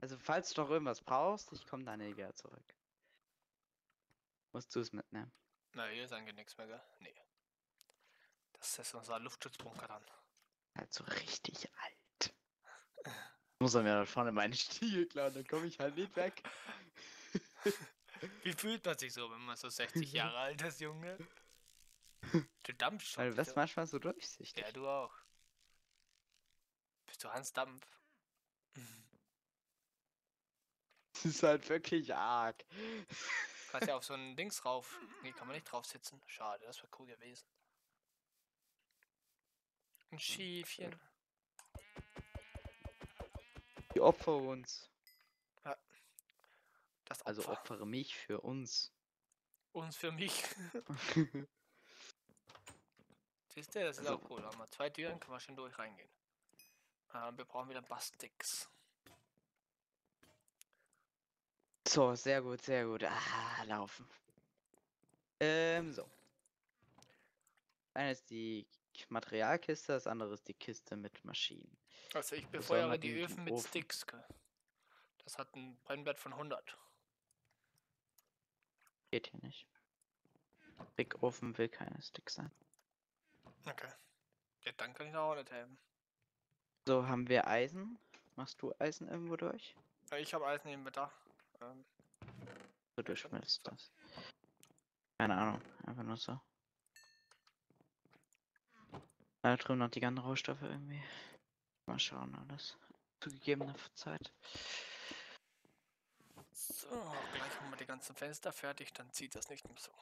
Also falls du noch irgendwas brauchst, ich komme dann wieder zurück. Musst du es mitnehmen. Na, hier ist eigentlich nichts mehr, gell? Nee. Das ist unser Luftschutzbunker dann. Halt so richtig alt. Muss er mir da vorne meinen Stiel klauen, dann komme ich halt nicht weg. Wie fühlt man sich so, wenn man so 60 Jahre alt ist, Junge? Du dampfst schon. Weil du bist wieder. manchmal so durchsichtig. Ja, du auch. Bist du Hans Dampf? Das ist halt wirklich arg. Kannst ja auf so ein Dings rauf. Nee, kann man nicht drauf sitzen. Schade, das wäre cool gewesen. Ein Schiefchen. Ich opfer uns. Das Also Opfer. opfere mich für uns. Uns für mich. Siehst du, das ist So. auch cool. Haben wir zwei Türen, können wir schön durch reingehen. Ähm, wir brauchen wieder Bastix. So, sehr gut, sehr gut. Ah, laufen. Ähm, so. Eine ist die Materialkiste, das andere ist die Kiste mit Maschinen. Also ich befeuere die Öfen mit Ofen? Sticks. Das hat einen Brennwert von 100. Geht hier nicht. Big-Ofen will keine Sticks sein. Okay. Ja, dann kann ich auch nicht helfen. So, haben wir Eisen. Machst du Eisen irgendwo durch? Ja, ich habe Eisen im Bedarf. So durchschmilzt das. Keine Ahnung, einfach nur so. Da drüben noch die ganzen Rohstoffe irgendwie. Mal schauen, alles. Zu gegebener Zeit. so, gleich haben wir die ganzen Fenster fertig, dann zieht das nicht mehr so.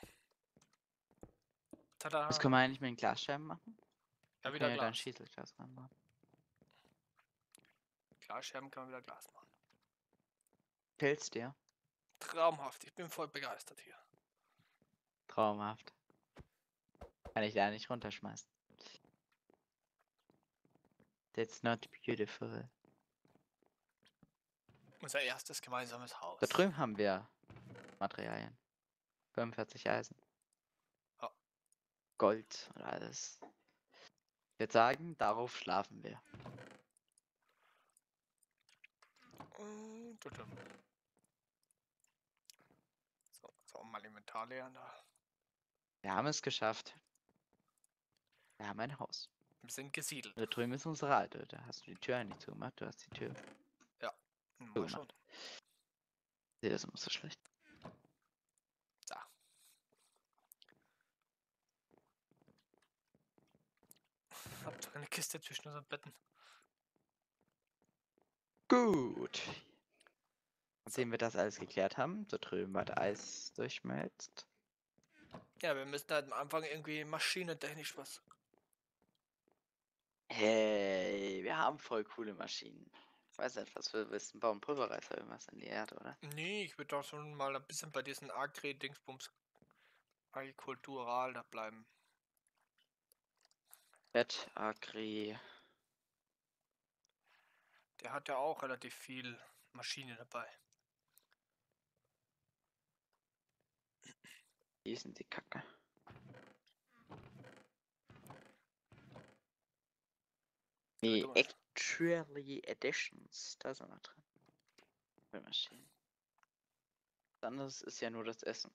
Tada! Was können wir eigentlich mit den Glasscheiben machen? ja, wieder können ja dann Glas. Schieselglas reinmachen. Glasscherben kann man wieder Glas machen. Fällt's dir? Traumhaft, ich bin voll begeistert hier. Traumhaft. Kann ich da nicht runterschmeißen. That's not beautiful. Unser erstes gemeinsames Haus. Da drüben haben wir Materialien. 45 Eisen. Ja. Gold und alles. Ich würde sagen, darauf schlafen wir. Mm, tudum. So, so mal Inventar leeren da. Wir haben es geschafft. Wir haben ein Haus. Wir sind gesiedelt. Da drüben ist unsere alte. Da hast du die Tür eigentlich zugemacht. Du hast die Tür. Mal gemacht. schon. Sehe das immer so schlecht. Da. Hab doch eine Kiste zwischen unseren Betten. Gut. Nachdem wir das alles geklärt haben, da drüben war der Eis durchschmelzt. Ja, wir müssen halt am Anfang irgendwie maschinentechnisch was. Hey, wir haben voll coole Maschinen. Ich weiß nicht, was wir wissen. Bauen Pulverreißer irgendwas in die Erde, oder? Nee, ich würde doch schon mal ein bisschen bei diesen Agri-Dingsbums agrikultural da bleiben. Bett, Agri. Der hat ja auch relativ viel Maschine dabei. Ist denn die Kacke? Nee, ist. Actually Editions. Da sind wir drin. Für Maschinen. Das andere ist ja nur das Essen.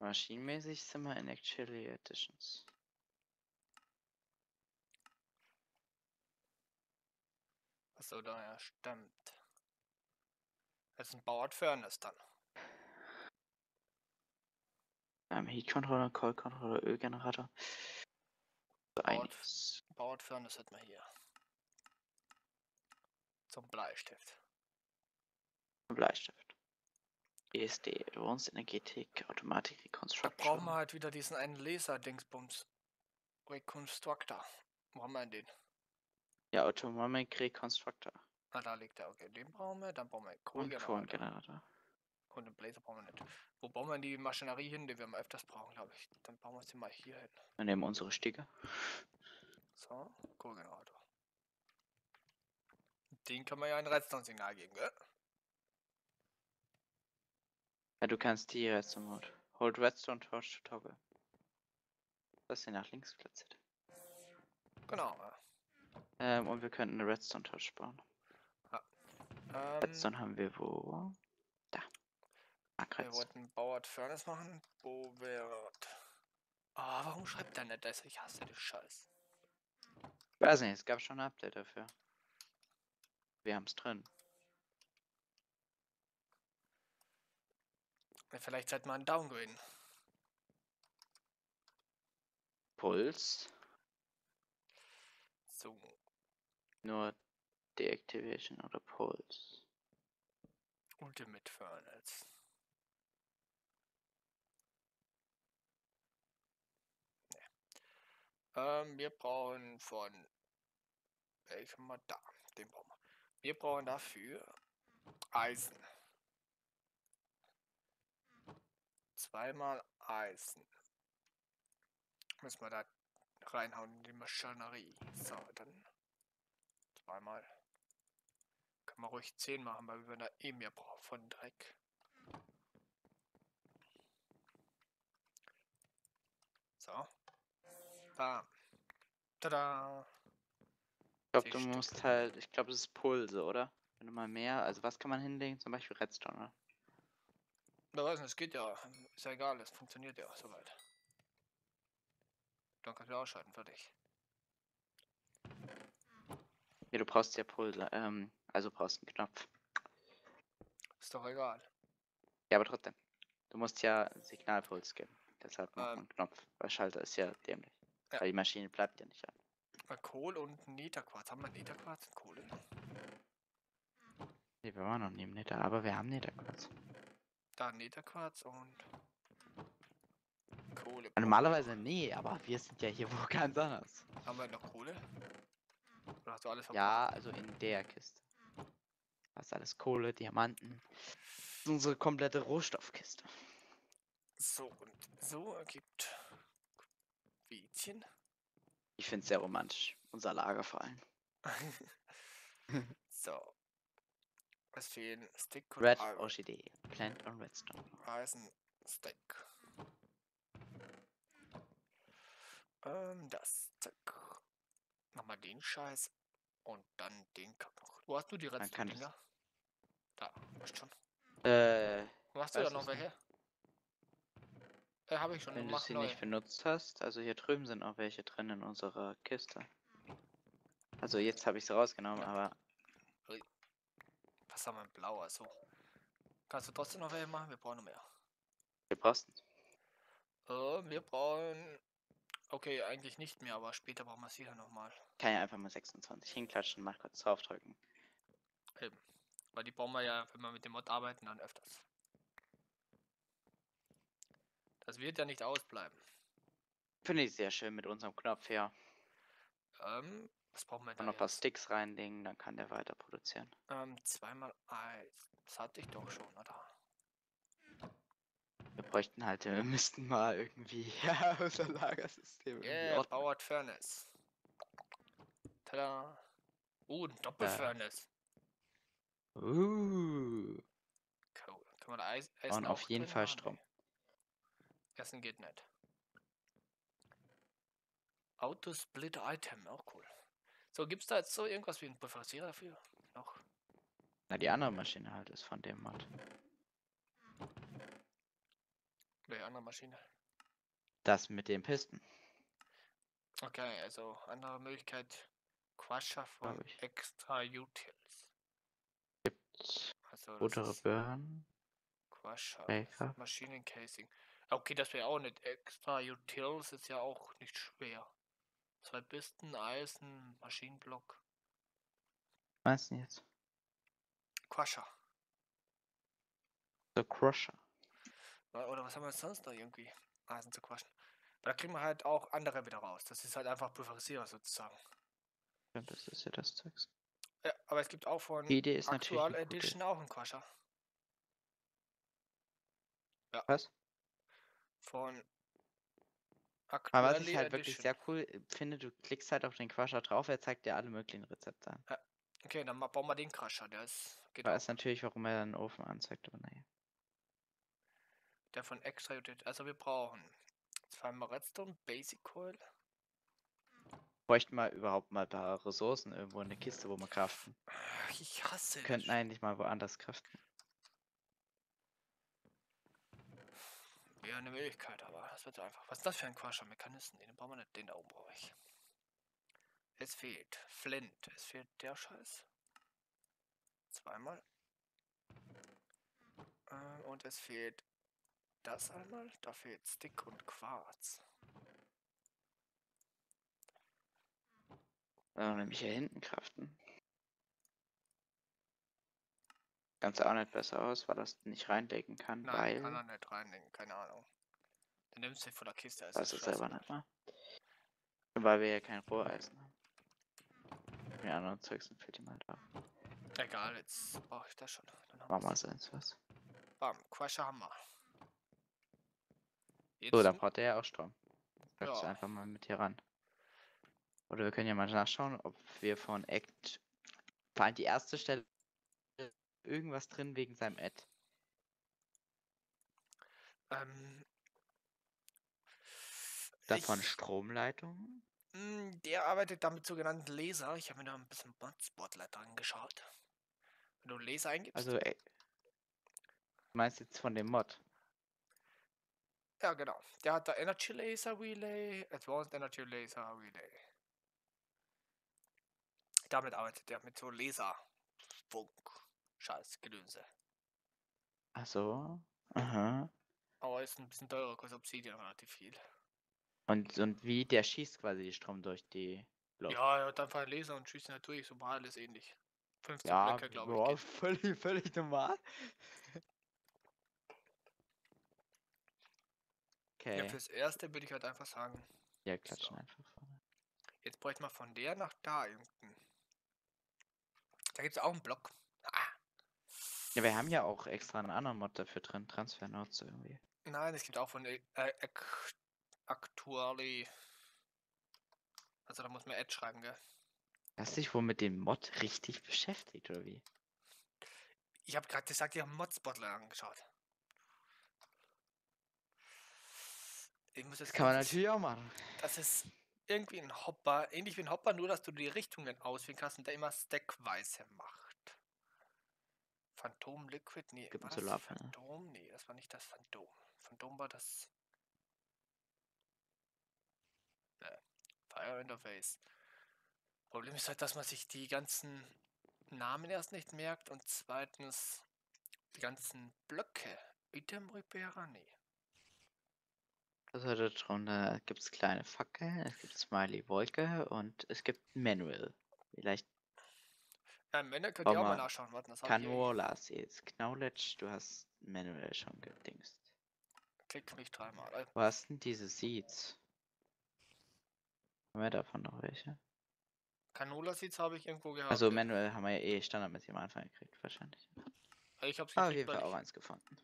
Maschinenmäßig sind wir in Actually Editions. Achso, da ja, stimmt. Das ist ein Bauart Furnace dann. Haben Heat Controller, Cold Controller, Ölgenerator. So Baut. einiges. Bauart Furnace hat man hier. Zum Bleistift. Bleistift. ESD, Advanced Energetic, Automatic Da Reconstruction. brauchen wir halt wieder diesen einen Laser-Dingsbums. Reconstructor. Wo haben wir denn den? Ja, Automatic Reconstructor. Ah, da liegt er. Okay, den brauchen wir. Dann brauchen wir Kohlengenerator. Und den Blazer brauchen wir nicht. Wo bauen wir die Maschinerie hin, die wir mal öfters brauchen, glaube ich. Dann bauen wir sie mal hier hin. Wir nehmen unsere Stiege. So, Kohlengenerator. Den kann man ja ein Redstone-Signal geben, gell? Ja, du kannst die Redstone Mode. Hold Redstone Torch to toggle. Das sie nach links platziert. Genau. ja. Ähm, und wir könnten eine Redstone Torch bauen. Ähm, Redstone haben wir wo? Wir wollten Bauert Furnace machen. Bowert. Ah, warum schreibt er nicht das? Ich hasse den Scheiß. Weiß nicht, es gab schon ein Update dafür. Wir haben es drin. Ja, Vielleicht sollte man downgraden. Puls. So. Nur Deactivation oder Puls. Ultimate Furnace. Ähm, wir brauchen von welchem mal da. Den brauchen wir. Wir brauchen dafür Eisen. Zweimal Eisen. Müssen wir da reinhauen in die Maschinerie. So, dann zweimal. Kann man ruhig 10 machen, weil wir da eh mehr brauchen von Dreck. So. Bam. Tada. Ich glaube, du Stück. musst halt, ich glaube, das ist Pulse, oder? Wenn du mal mehr, also was kann man hinlegen? Zum Beispiel Redstone, oder? Da weiß nicht, es geht ja. Ist ja egal, es funktioniert ja soweit. Dann kannst du ausschalten, fertig. Ja, du brauchst ja Pulse, ähm, also brauchst einen Knopf. Ist doch egal. Ja, aber trotzdem. Du musst ja Signalpuls geben. Deshalb Ähm. man einen Knopf. Weil Schalter ist ja dämlich. Ja. Weil die Maschine bleibt ja nicht an. Äh, Kohl und Netherquarz. Haben wir Netherquarz und Kohle? Nee, wir waren noch nie im Nether, aber wir haben Netherquarz. Da Netherquarz und Kohle. Normalerweise nee, aber wir sind ja hier wo ganz anders. Haben wir noch Kohle? Oder hast du alles Ja, also in der Kiste. Das ist alles Kohle, Diamanten. Das ist unsere komplette Rohstoffkiste. So und so ergibt Quietchen. Ich finde es sehr romantisch. Unser Lager vor allem. so. Es fehlen Stick und Red Iron. Orchidee. Plant on Redstone. Eisen Stick. Ähm, das. Zack. Nochmal den Scheiß. Und dann den Kack noch. Wo hast du die Redstone-Dinger? Da, hast schon. Äh, Wo hast du da noch welche? Äh, habe ich schon. wenn du sie neue. nicht benutzt hast, also hier drüben sind auch welche drin in unserer Kiste. Also jetzt habe ich sie rausgenommen, Ja. aber Was haben wir in blau? Also. Kannst du trotzdem noch welche machen? Wir brauchen noch mehr. wir brauchen Äh, wir brauchen. Okay, eigentlich nicht mehr, aber später brauchen wir sicher nochmal. kann ja einfach mal 26 hinklatschen, mal kurz draufdrücken. Eben. Weil die brauchen wir ja, wenn wir mit dem Mod arbeiten, dann öfters. Das wird ja nicht ausbleiben. Finde ich sehr schön mit unserem Knopf hier. Ähm, was brauchen wir Und noch ein paar? Sticks reinlegen, dann kann der weiter produzieren. Ähm, zweimal Eis. Das hatte ich doch schon, oder? Wir bräuchten halt, wir müssten mal irgendwie ja, unser Lagersystem Yeah. Powered Furnace. Tada. Oh, ein Doppelfurnace. Uh, Cool. Können wir da Eis Essen und auf jeden Fall? Strom. Nee. Essen geht nicht. Auto Split Item, auch cool. So, gibt's da jetzt so irgendwas wie einen Pulverisierer dafür? Noch? Na, die andere Maschine halt ist von dem Mod. Welche andere Maschine? Das mit den Pisten. Okay, also andere Möglichkeit. Crusher von. Extra Utils. Gibt Also rotere ist Birnen. Crusher. Baker. Okay, das wäre auch nicht. Extra Utils ist ja auch nicht schwer. Zwei Pisten, Eisen, Maschinenblock. Was denn jetzt? Crusher. The Crusher. Oder was haben wir jetzt sonst noch irgendwie? Eisen zu quaschen. Aber da kriegen wir halt auch andere wieder raus. Das ist halt einfach Pulverisierer sozusagen. Ja, das ist ja das Zeugs. Ja, aber es gibt auch von Idee ist natürlich Actual gute. Edition auch einen Quascher. Was? Von Aber Actual was ich halt wirklich Edition. sehr cool äh, finde, du klickst halt auf den Crusher drauf, er zeigt dir alle möglichen Rezepte an. Okay, dann bauen wir den Crusher. Der ist. Geht weiß natürlich, warum er einen Ofen anzeigt, aber naja. Der von Extra. Also wir brauchen zweimal Redstone, Basic Coil. bräuchten mal überhaupt mal ein paar Ressourcen irgendwo in der Kiste, wo wir craften. Ach, Ich hasse Wir könnten eigentlich mal woanders craften. Wäre eine Möglichkeit, aber das wird einfach. Was ist das für ein Quatscher Mechanismus? Den brauchen wir nicht, den da oben brauche ich. Es fehlt Flint, es fehlt der Scheiß. Zweimal. Äh, und es fehlt das einmal. Da fehlt Stick und Quarz. Äh, nämlich hier hinten Ganz auch nicht besser aus, weil das nicht reindecken kann, Nein, weil. kann er nicht reinlegen, keine Ahnung. Dann nimmst du von der Kiste. ist weiß das es selber nicht mal. Weil wir ja kein Roheisen haben. Die anderen Zeugs sind für die mal da. Egal, jetzt brauche ich das schon. Haben wir wir's. sonst was. Bam, haben wir. Jetzt So, dann braucht er ja auch Strom. Du Ja. einfach mal mit hier ran. Oder wir können ja mal nachschauen, ob wir von Act. Vor allem die erste Stelle irgendwas drin wegen seinem Ad. ähm, Davon ich- Stromleitungen. Mm, Der arbeitet da mit sogenannten Laser. Ich habe mir da ein bisschen Spotlight dran geschaut. Wenn du Laser eingibst. Also, ey. Du meinst jetzt von dem Mod? ja, genau. Der hat da Energy Laser Relay, Advanced Energy Laser Relay. Damit arbeitet er mit so Laser. Scheiß Gedönse. Ach so. Aha. Aber ist ein bisschen teurer, kostet Obsidian relativ viel. Und, und wie? Der schießt quasi die Strom durch die Luft. Ja, er hat einfach einen Laser und schießt durch. So war alles ähnlich. 15 Ja, Blöcke, glaube ja, ich. völlig, völlig normal. Ja, Okay. fürs erste würde ich halt einfach sagen, Ja, klatschen So. einfach vorne. Jetzt bräuchte man von der nach da irgendeinen. Da gibt es auch einen Block. Ja, wir haben ja auch extra einen anderen Mod dafür drin, Transfer Notes irgendwie. nein, es gibt auch von äh, Ac- Actually. Also da muss man Ad schreiben, gell? Hast dich wohl mit dem Mod richtig beschäftigt, oder wie? Ich habe gerade gesagt, ich habe Modspotler angeschaut. Ich muss Das jetzt kann man natürlich auch machen. Das ist irgendwie ein Hopper, ähnlich wie ein Hopper, nur dass du die Richtungen auswählen kannst und der immer stackweise macht. Phantom Liquid, nee, Gibt war das Solarpanel. Phantom? Nee, das war nicht das Phantom. Phantom war das. Äh, Fire Interface. Problem ist halt, dass man sich die ganzen Namen erst nicht merkt und zweitens die ganzen Blöcke. Item Repairer? Nee. Also da drunter gibt es kleine Fackeln, es gibt Smiley Wolke und es gibt Manual. Vielleicht Ja, Männer könnt ihr auch mal nachschauen. Warten, das. Canolas jetzt. Knowledge, du hast Manual schon gedingst. Klick mich dreimal. Wo hast denn diese Seeds? Haben wir davon noch welche? Canola Seeds habe ich irgendwo gehabt. Also ja. Manual haben wir ja eh standardmäßig am Anfang gekriegt, wahrscheinlich. Ich hab's auf gekriegt, jeden weil Fall auch eins gefunden.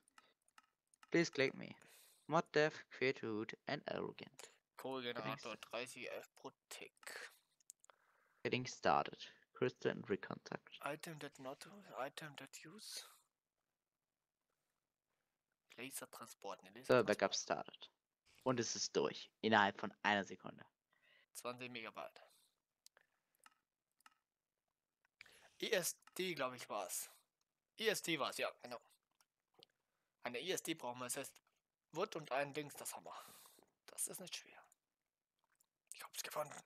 Please click me. Mod Create Root and Arrogant. Kohlegenerator 30F pro Tick. Getting started. Crystal and Recontact. Item that not item that use. Laser Transport. Ne, So, Laser Backup started. Und es ist durch. Innerhalb von einer Sekunde. 20 Megabyte. ESD, glaube ich, war's. ESD war's, ja, genau. Eine ESD brauchen wir, das heißt, Wood und ein Dings, das haben wir. Das ist nicht schwer. Ich hab's gefunden.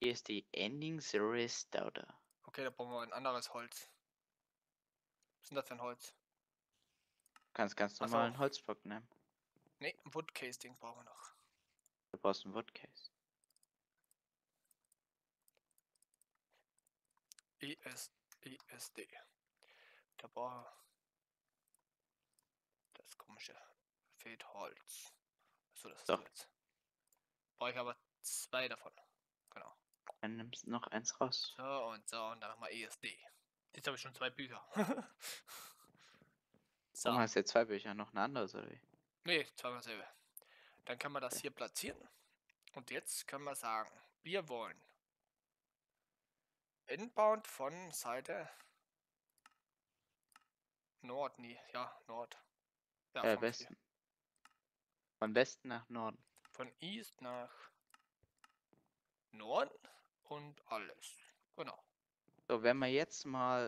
Hier ist die Ending Zero Starter. Okay, da brauchen wir ein anderes Holz. Was ist denn das für ein Holz? Du kannst ganz normal einen Holzblock nehmen. Ne, ein Woodcase-Ding brauchen wir noch. Du brauchst einen Woodcase. ES, ESD. Da brauchen wir das komische. Fehlt Holz. Achso, das ist So. Holz. Brauche ich aber zwei davon. Dann nimmst du noch eins raus. So und so und dann nochmal ESD. Jetzt habe ich schon zwei Bücher. so. Warum hast du jetzt zwei Bücher? Noch ein anderes oder wie? Nee, zweimal selber. Dann kann man das hier platzieren. Und jetzt können wir sagen, wir wollen inbound von Seite Nord, nee, ja, Nord. Ja, äh, Westen. Von Westen nach Norden. Von East nach Norden und alles. Genau. So, wenn wir jetzt mal